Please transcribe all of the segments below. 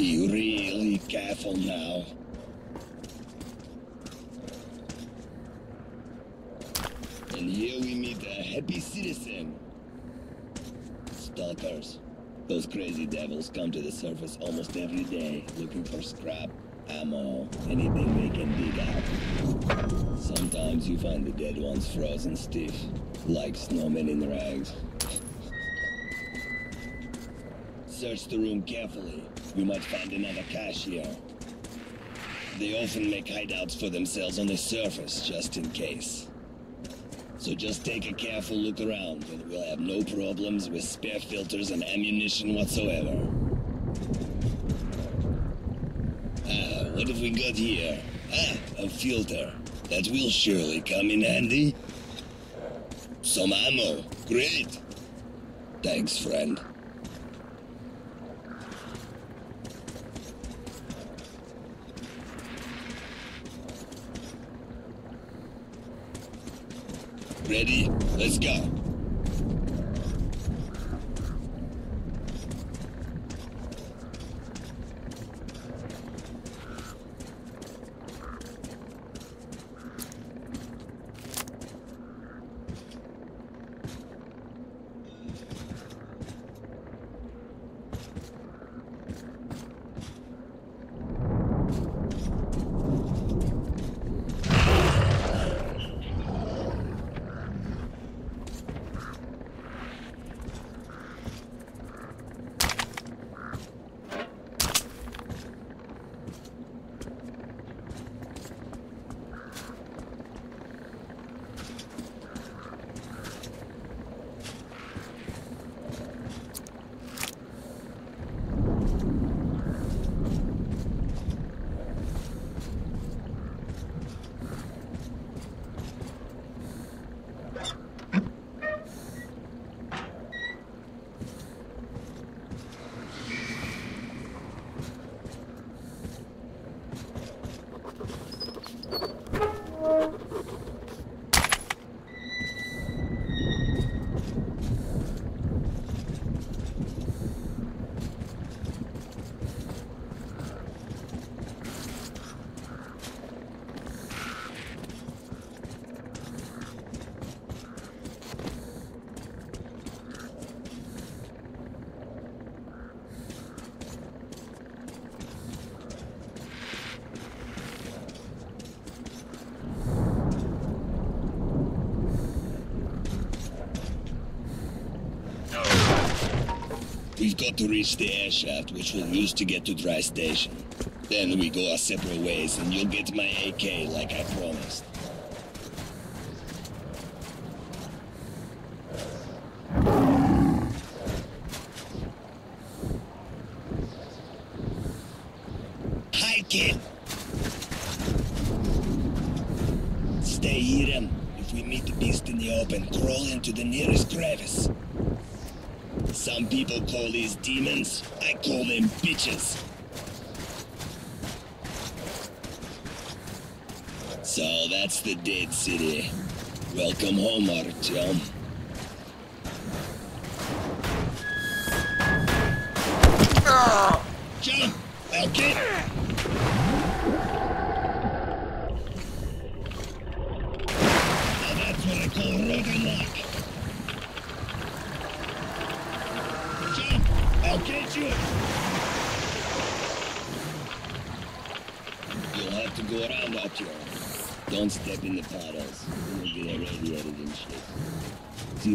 Be really careful now. And here we meet a happy citizen. Stalkers. Those crazy devils come to the surface almost every day, looking for scrap, ammo, anything they can dig out. Sometimes you find the dead ones frozen stiff, like snowmen in rags. Search the room carefully. You might find another cache here. They often make hideouts for themselves on the surface, just in case. So just take a careful look around, and we'll have no problems with spare filters and ammunition whatsoever. Ah, what have we got here? Ah, a filter. That will surely come in handy. Some ammo. Great. Thanks, friend. Ready? Let's go. Got to reach the air shaft, which we'll use to get to Dry Station. Then we go our separate ways, and you'll get my AK like I promised. Hi, kid! Stay hidden. If we meet the beast in the open, crawl into the nearest crevice. Some people call these demons. I call them bitches. So that's the dead city. Welcome home, Artyom. Ah! Jump! Okay. Now that's what I call road luck. Jump! I'll get you! You'll have to go around out here. Don't step in the puddles. You'll get irradiated and shit. See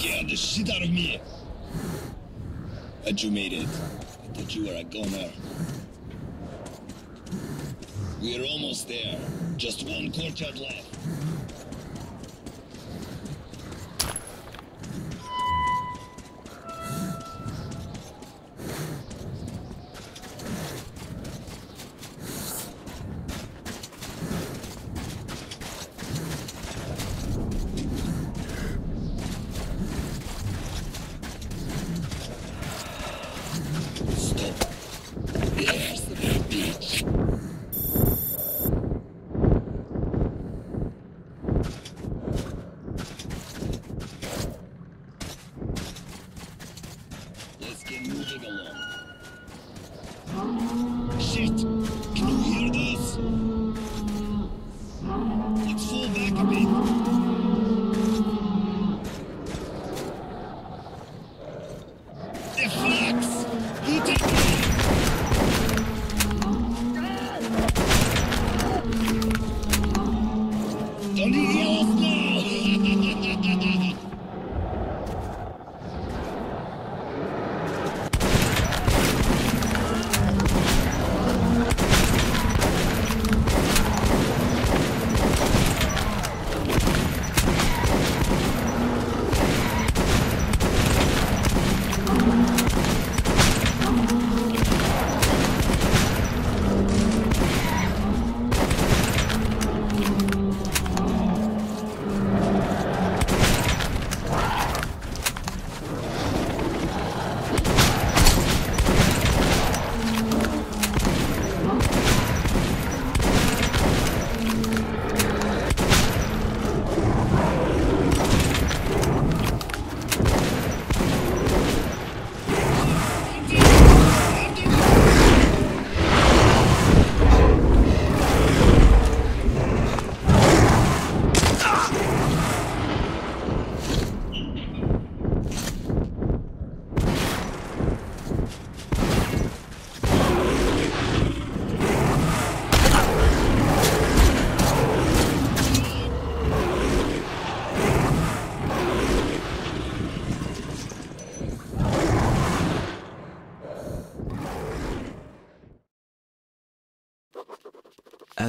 scared the shit out of me. But you made it. I thought you were a goner. We're almost there. Just one courtyard left.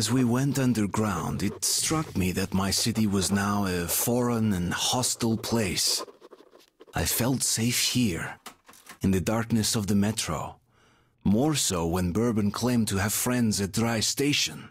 As we went underground, it struck me that my city was now a foreign and hostile place. I felt safe here, in the darkness of the metro. More so when Bourbon claimed to have friends at Dry Station.